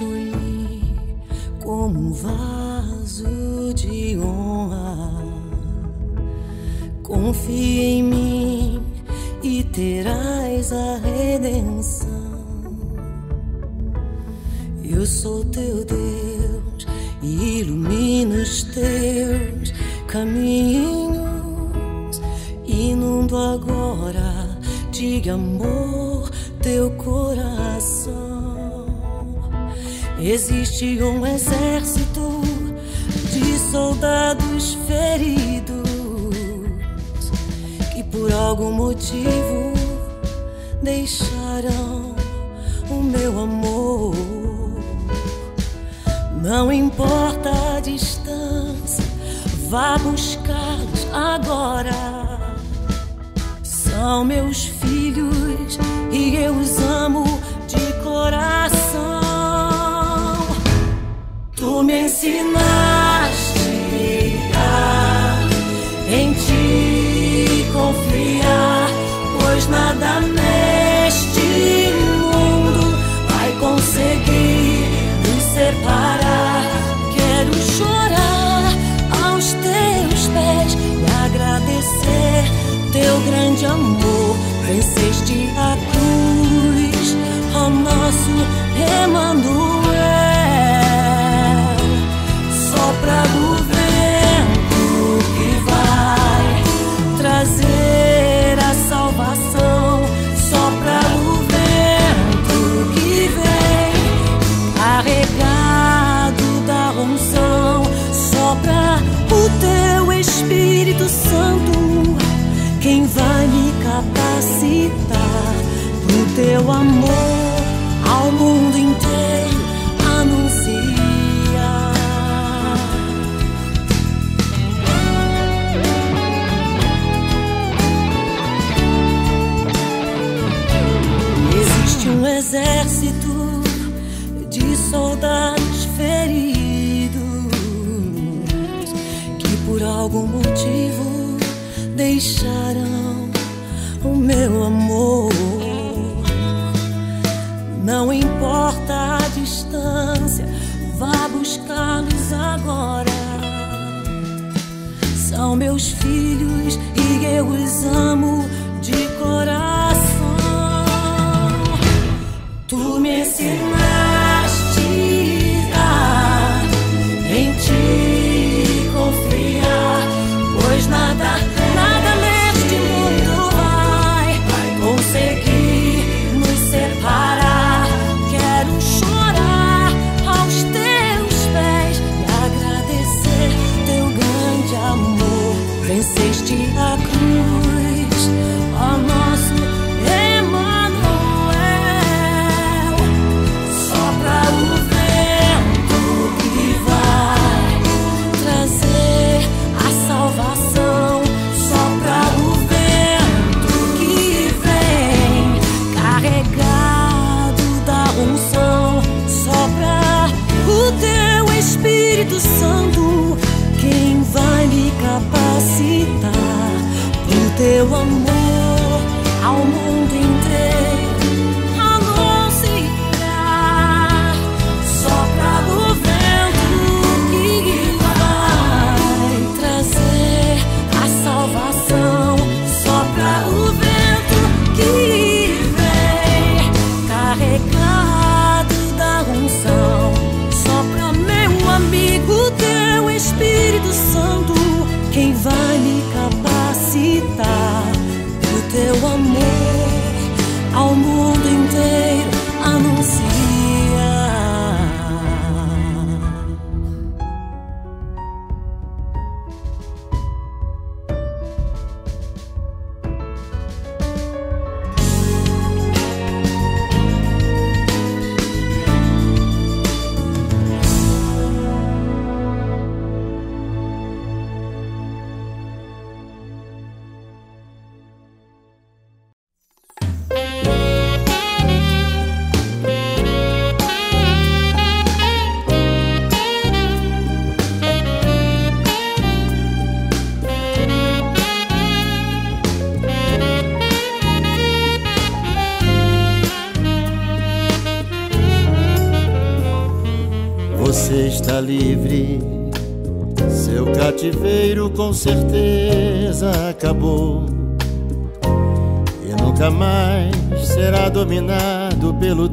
Eu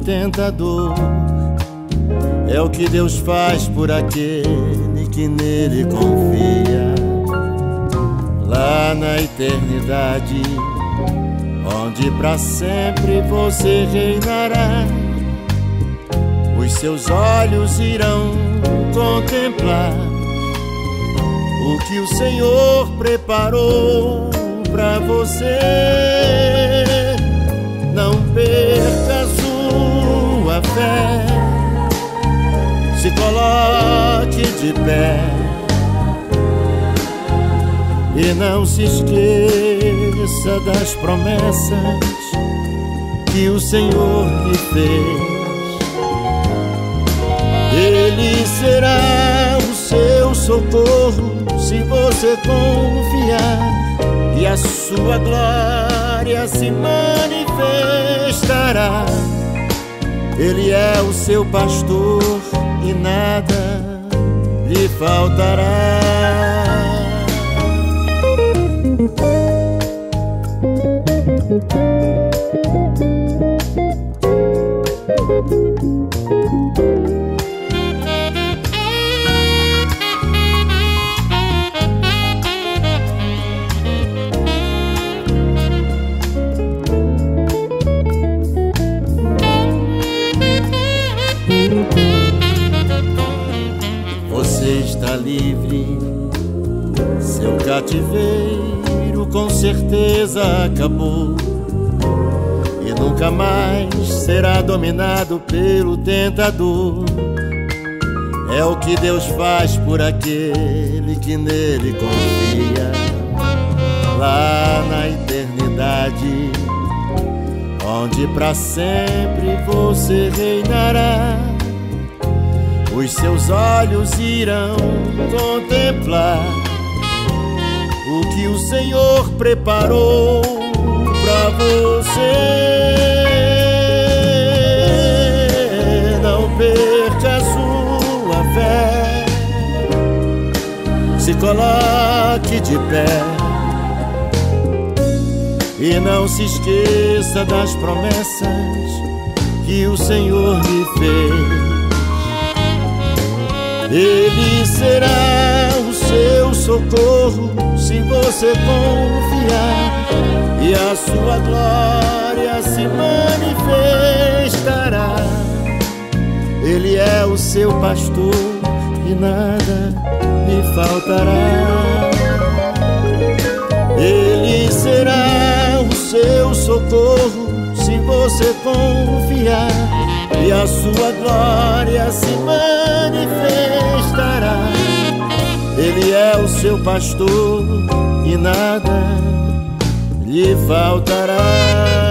tentador. É o que Deus faz por aquele que nele confia. Lá na eternidade, onde para sempre você reinará os seus olhos irão contemplar o que o Senhor preparou para você. Não perca se coloque de pé e não se esqueça das promessas que o Senhor lhe fez. Ele será o seu socorro se você confiar, e a sua glória se manifestará. Ele é o seu pastor e nada lhe faltará. Cativeiro com certeza acabou e nunca mais será dominado pelo tentador. É o que Deus faz por aquele que nele confia. Lá na eternidade, onde para sempre você reinará. Os seus olhos irão contemplar o que o Senhor preparou para você. Não perca a sua fé, se coloque de pé e não se esqueça das promessas que o Senhor lhe fez. Ele será socorro se você confiar, e a sua glória se manifestará. Ele é o seu pastor e nada lhe faltará. Ele será o seu socorro se você confiar, e a sua glória se manifestará. Ele é o seu pastor e nada lhe faltará.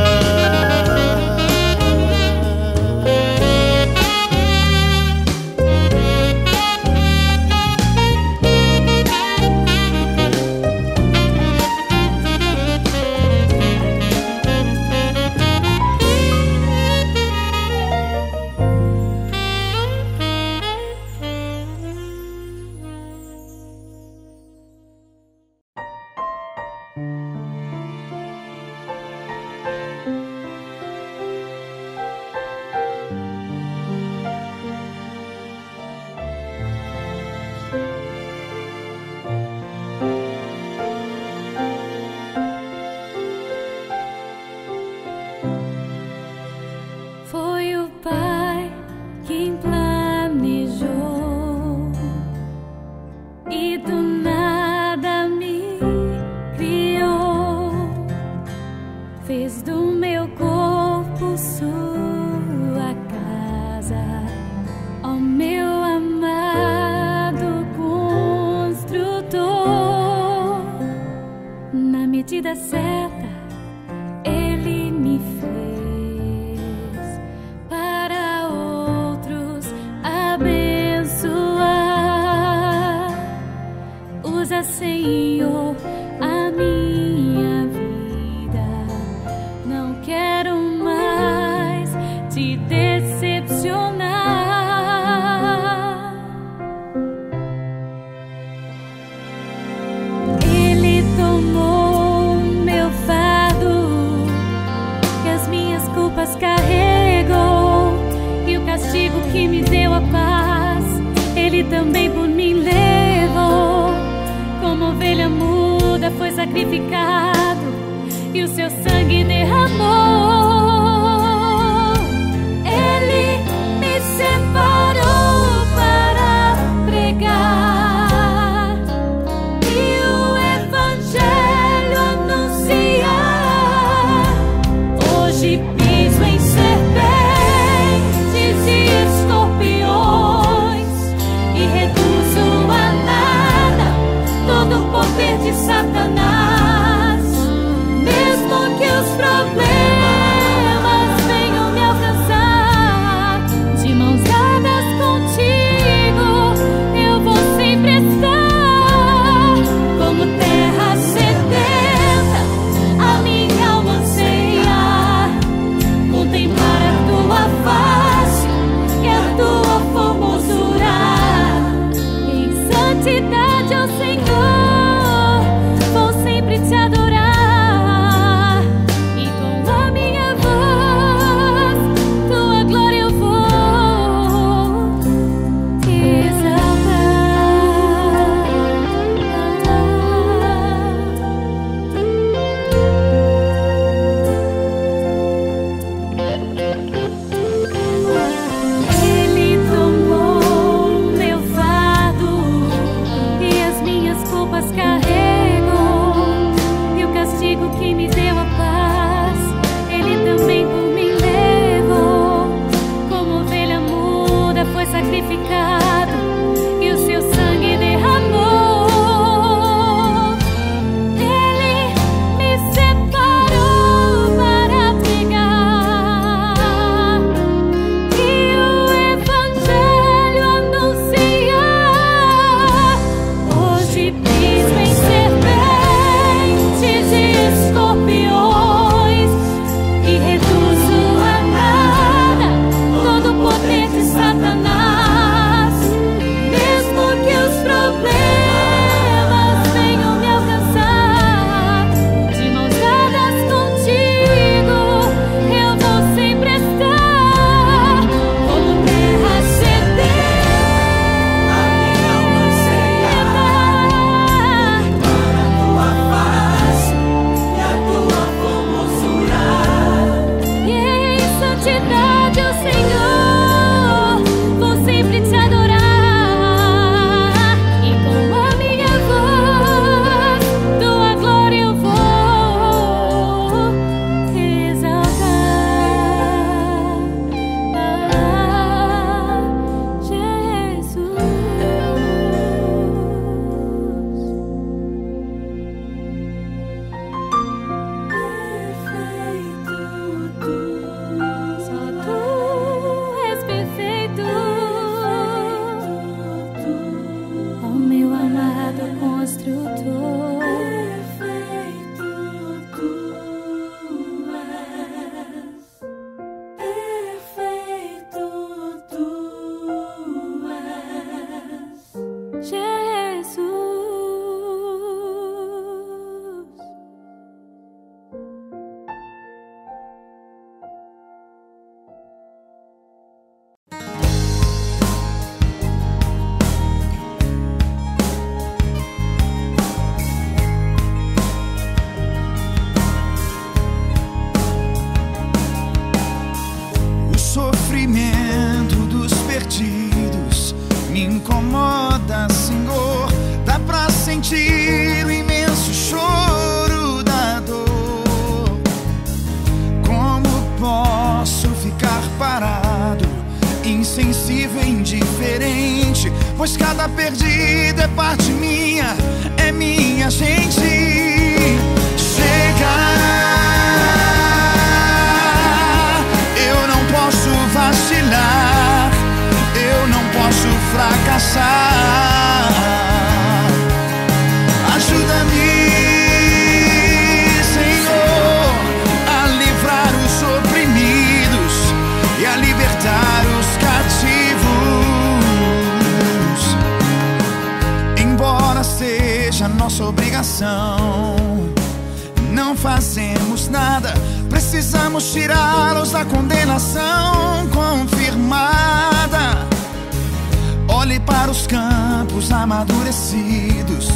amadurecidos,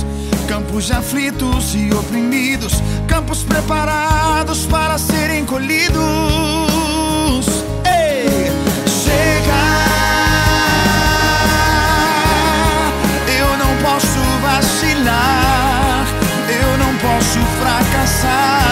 campos aflitos e oprimidos, campos preparados para serem colhidos. Ei, chega! Eu não posso vacilar, eu não posso fracassar.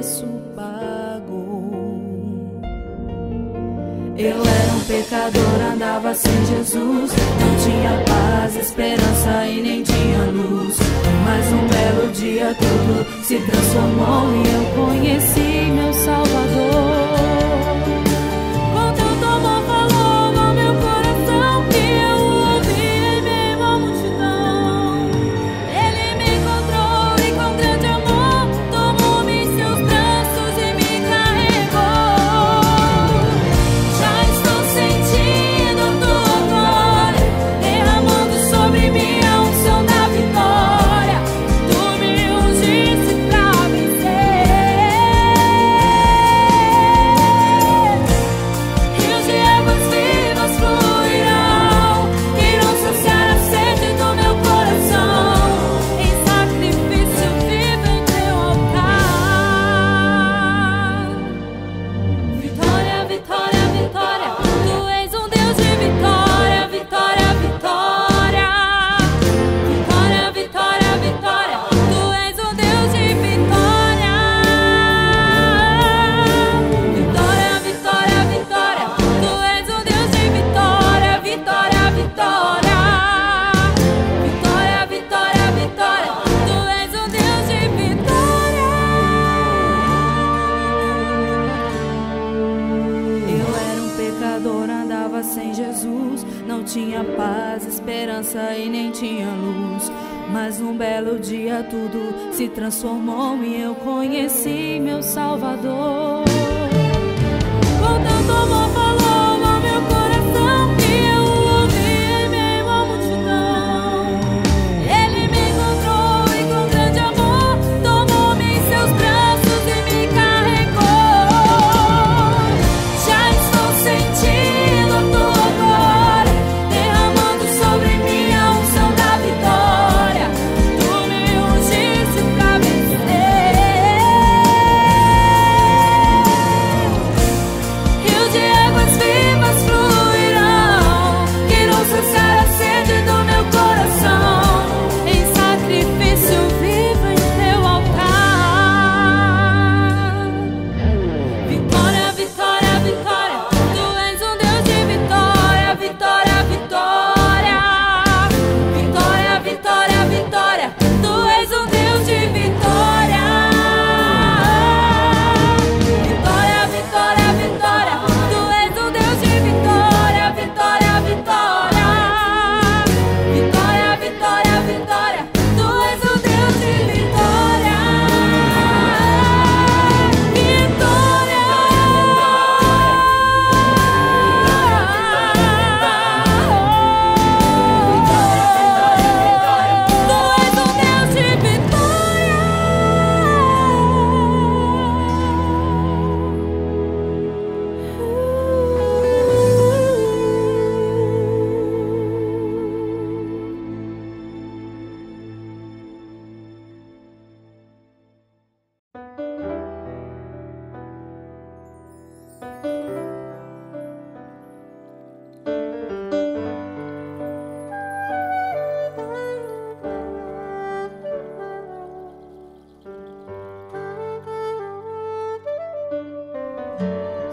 preço. Eu era um pecador, andava sem Jesus. Não tinha paz, esperança e nem tinha luz. Mas um belo dia tudo se transformou e eu conheci meu Salvador. belo dia tudo se transformou e eu conheci meu Salvador. Com tanto amor falou.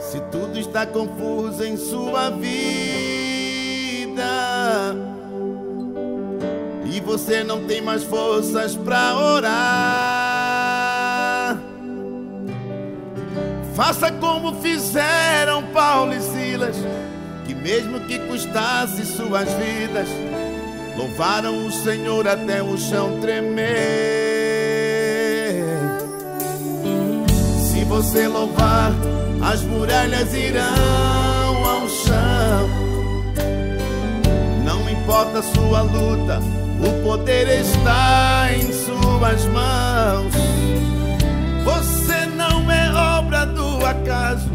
Amadurecidos, tudo está confuso em sua vida e você não tem mais forças para orar. Faça como fizeram Paulo e Silas, que mesmo que custasse suas vidas, louvaram o Senhor até o chão tremer. Você louvar, as muralhas irão ao chão. Não importa a sua luta, o poder está em suas mãos. Você não é obra do acaso.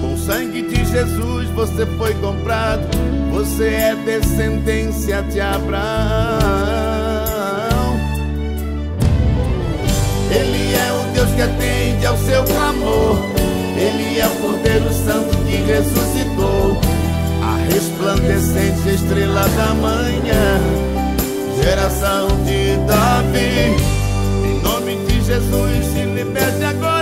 Com o sangue de Jesus você foi comprado. Você é descendência de Abraão. Ele é o Deus que atende ao seu clamor. Ele é o Cordeiro Santo que ressuscitou. A resplandecente estrela da manhã. Geração de Davi. Em nome de Jesus, se liberte agora.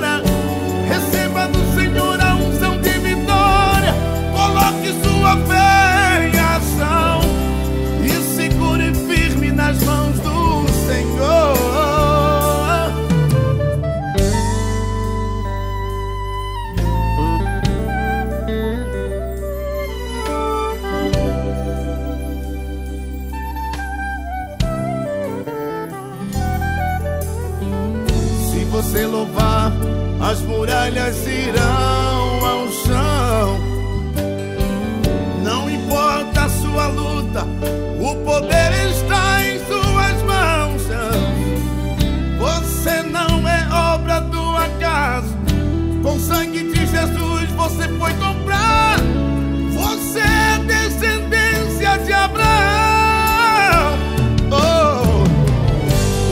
Muralhas irão ao chão. Não importa a sua luta, o poder está em suas mãos. Você não é obra do acaso, com sangue de Jesus você foi comprar. Você é descendência de Abraão. Oh,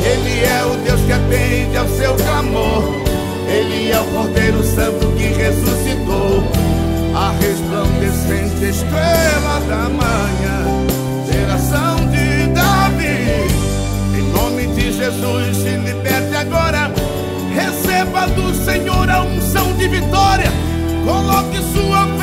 ele é o Deus que atende ao seu clamor. Cordeiro Santo que ressuscitou, a resplandecente estrela da manhã, geração de Davi. Em nome de Jesus, se liberte agora. Receba do Senhor a unção de vitória. Coloque sua fé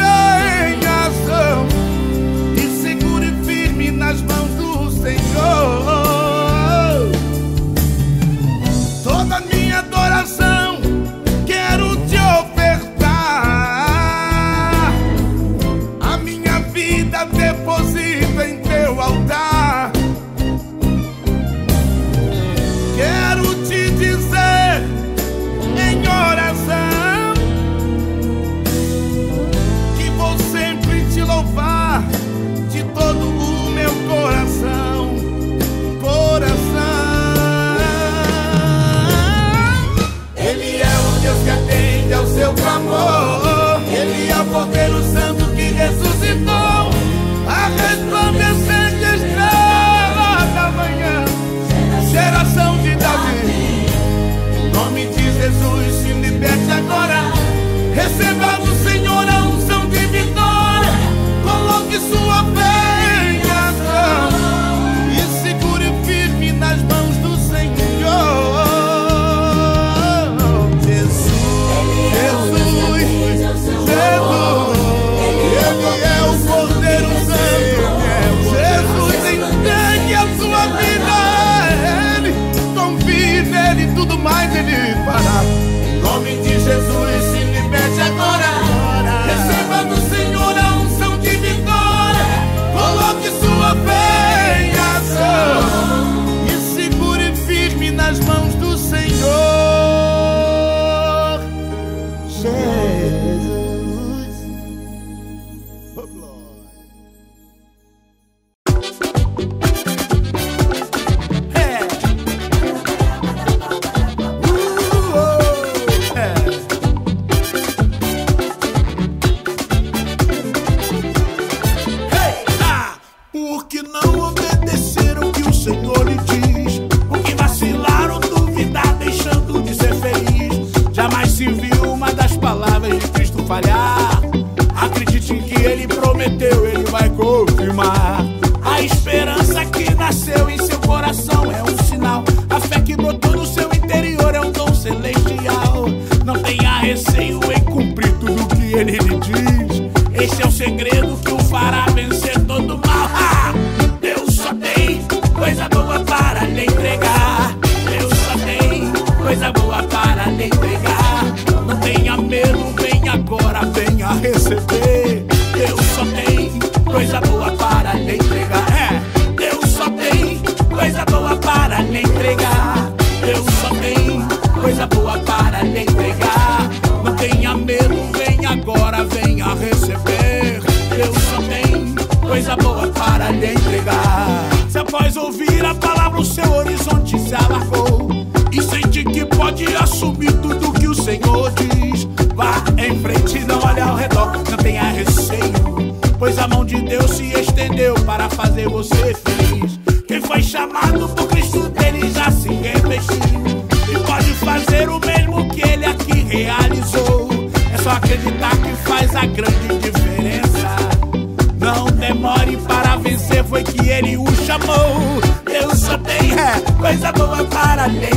Receba coisa boa para lhe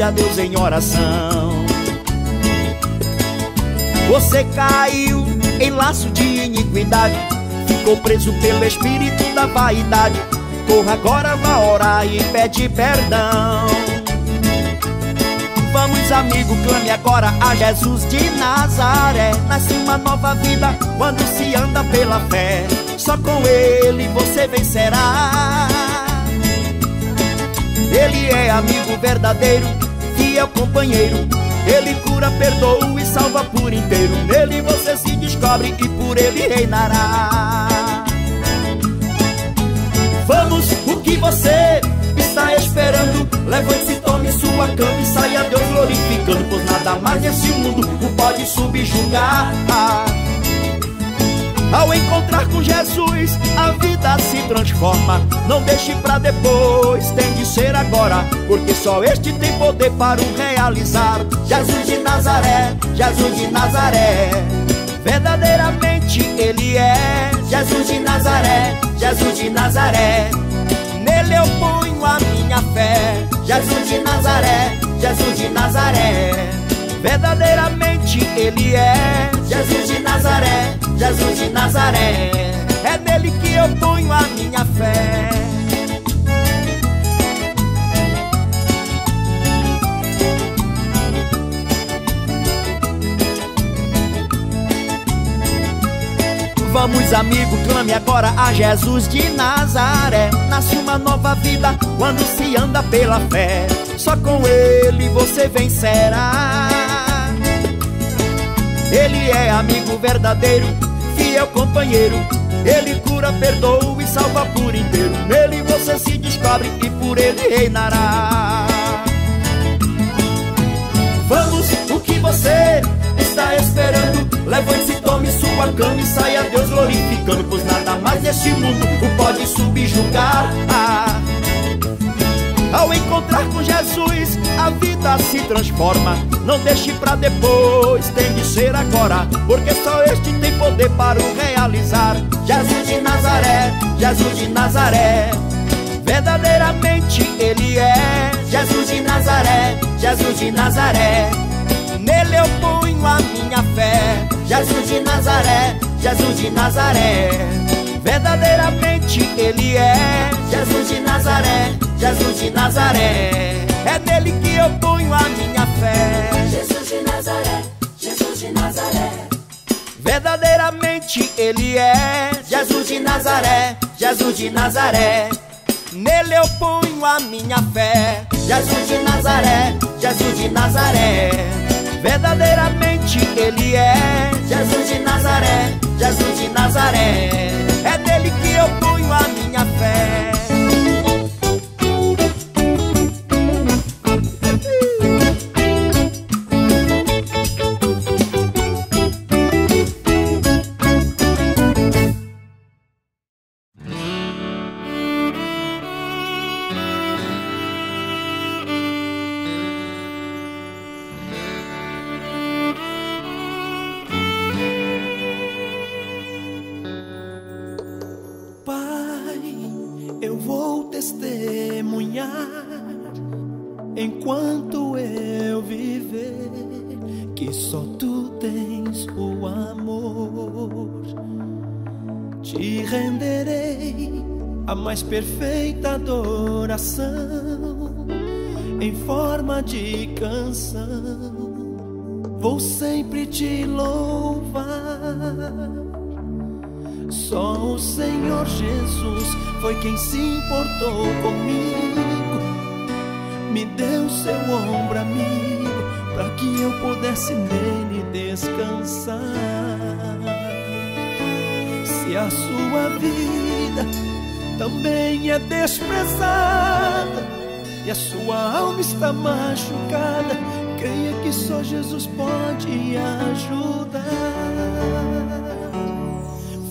pedir a Deus em oração. Você caiu em laço de iniquidade, ficou preso pelo espírito da vaidade. Corra agora, vá orar e pede perdão. Vamos, amigo, clame agora a Jesus de Nazaré. Nasce uma nova vida quando se anda pela fé. Só com Ele você vencerá. Ele é amigo verdadeiro é fiel companheiro. Ele cura, perdoa e salva por inteiro. Nele você se descobre e por ele reinará. Vamos, o que você está esperando? Levante-se, tome sua cama e saia Deus glorificando. Pois nada mais nesse mundo o pode subjugar. Ao encontrar com Jesus, a vida se transforma. Não deixe pra depois, tem de ser agora, porque só este tem poder para o realizar. Jesus de Nazaré, Jesus de Nazaré, verdadeiramente Ele é. Jesus de Nazaré, Jesus de Nazaré, nele eu ponho a minha fé. Jesus de Nazaré, Jesus de Nazaré verdadeiramente Ele é Jesus de Nazaré, Jesus de Nazaré. É nele que eu ponho a minha fé. Vamos, amigo, clame agora a Jesus de Nazaré. Nasce uma nova vida quando se anda pela fé. Só com Ele você vencerá. Ele é amigo verdadeiro, fiel companheiro. Ele cura, perdoa e salva por inteiro. Nele você se descobre e por ele reinará. Vamos, o que você está esperando? Levante-se, tome sua cama e saia Deus glorificando. Pois nada mais neste mundo o pode subjugar. Ao encontrar com Jesus, a vida se transforma. Não deixe pra depois, tem de ser agora, porque só este tem poder para o realizar. Jesus de Nazaré, Jesus de Nazaré, verdadeiramente Ele é. Jesus de Nazaré, Jesus de Nazaré, nele eu ponho a minha fé. Jesus de Nazaré, Jesus de Nazaré, verdadeiramente Ele é. Jesus de Nazaré. Jesus de Nazaré, é nele que eu ponho a minha fé. Jesus de Nazaré, Jesus de Nazaré, verdadeiramente Ele é. Jesus de Nazaré, Jesus de Nazaré, nele eu ponho a minha fé. Jesus de Nazaré, Jesus de Nazaré, verdadeiramente Ele é. Jesus de Nazaré, Jesus de Nazaré, é nele que eu ponho a minha fé. Perfeita adoração em forma de canção. Vou sempre te louvar. Só o Senhor Jesus foi quem se importou comigo, me deu seu ombro amigo para que eu pudesse nele descansar. Se a sua vida também é desprezada e a sua alma está machucada. Creia que só Jesus pode ajudar.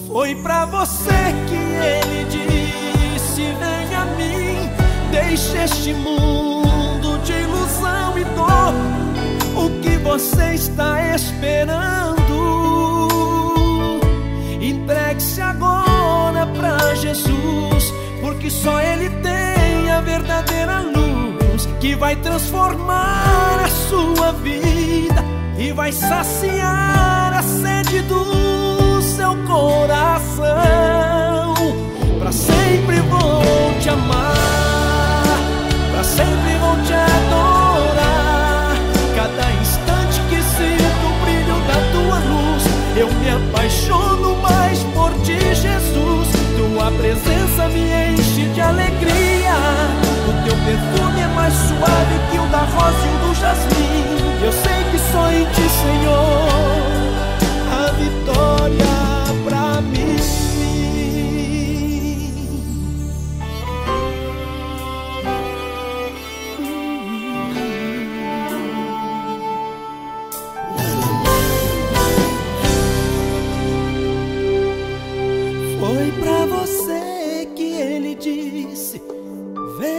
Foi para você que ele disse: Vem a mim, deixe este mundo de ilusão e dor. O que você está esperando? Entregue-se agora Jesus, porque só Ele tem a verdadeira luz que vai transformar a sua vida e vai saciar a sede do seu coração. Para sempre vou te amar, para sempre vou te adorar. Cada instante que sinto o brilho da tua luz, eu me apaixono mais por ti, Jesus. Presença me enche de alegria. O teu perfume é mais suave que o da rosa e o do jasmim. Eu sei que só em ti, Senhor,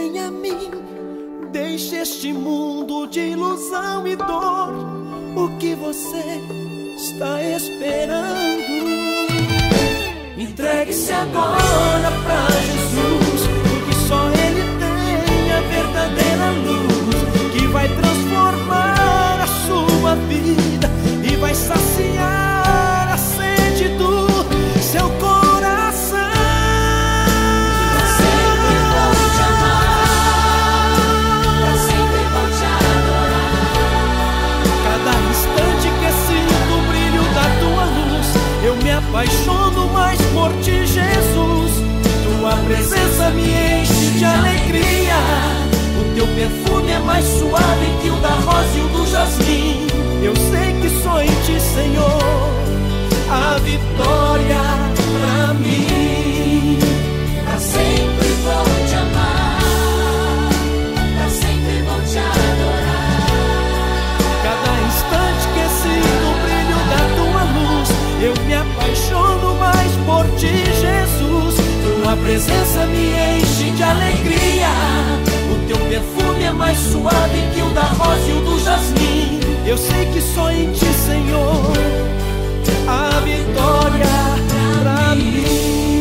vem a mim. Deixe este mundo de ilusão e dor. O que você está esperando? Entregue-se agora para Jesus, porque só Ele tem a verdadeira luz que vai transformar a sua vida e vai saciar. apaixono mais por ti, Jesus. Tua presença me enche de alegria. O teu perfume é mais suave que o da rosa e o do jasmim. Eu sei que só em ti, Senhor, a vitória. Tua presença me enche de alegria. O teu perfume é mais suave que o da rosa e o do jasmim. Eu sei que só em ti, Senhor, a vitória pra mim.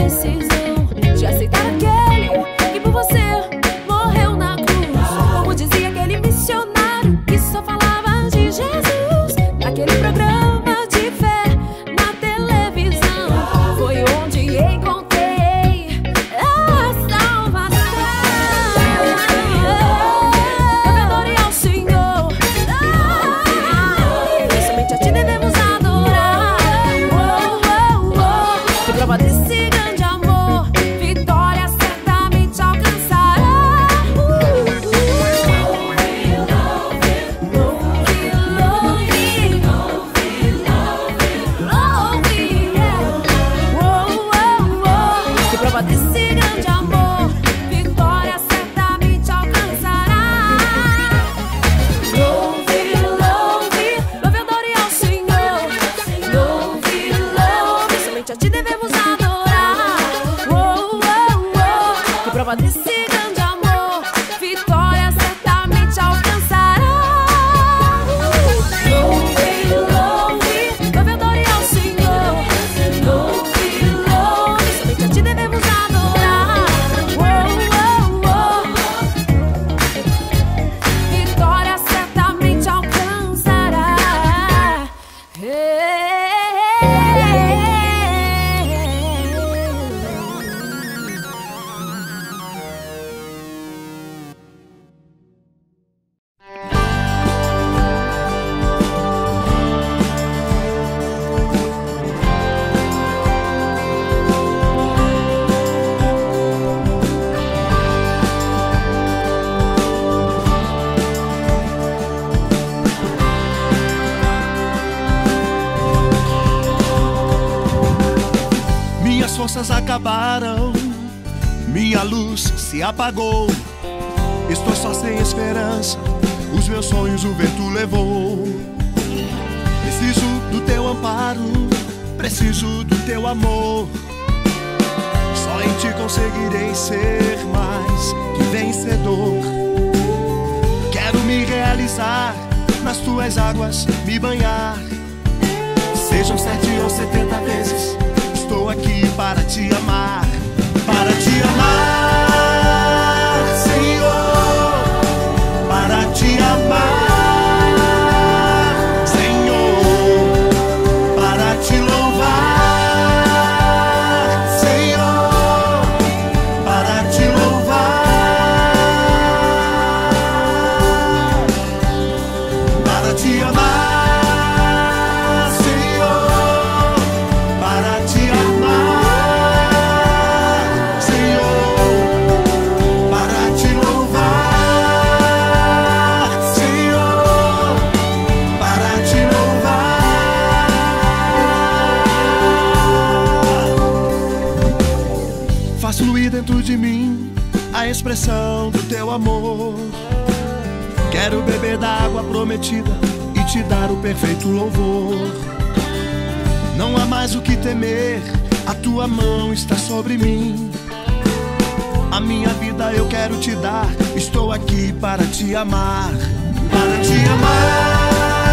this is acabaram, minha luz se apagou. Estou só sem esperança, os meus sonhos o vento levou. Preciso do teu amparo, preciso do teu amor. Só em ti conseguirei ser mais que vencedor. Quero me realizar nas tuas águas, me banhar. Sejam sete ou setenta vezes, estou aqui para te amar, para te amar, Senhor, para te amar, expressão do teu amor. Quero beber da água prometida e te dar o perfeito louvor. Não há mais o que temer, a tua mão está sobre mim. A minha vida eu quero te dar, estou aqui para te amar, para te amar,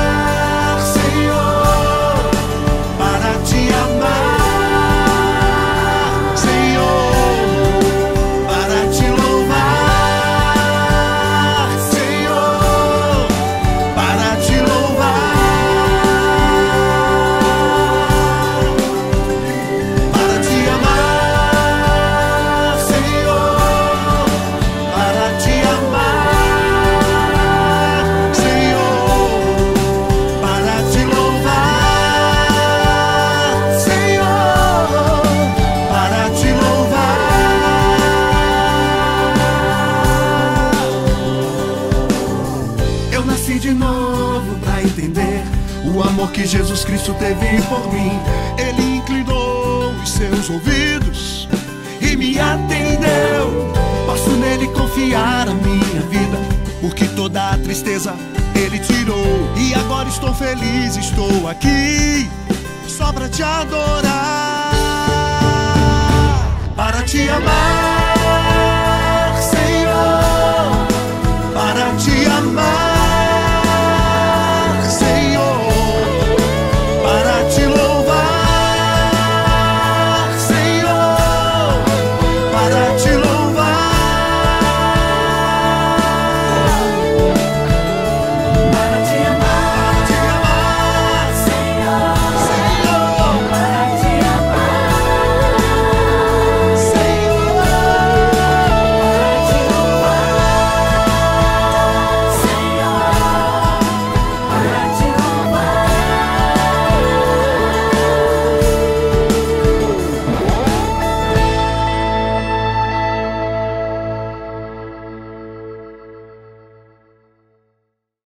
Senhor, para te amar,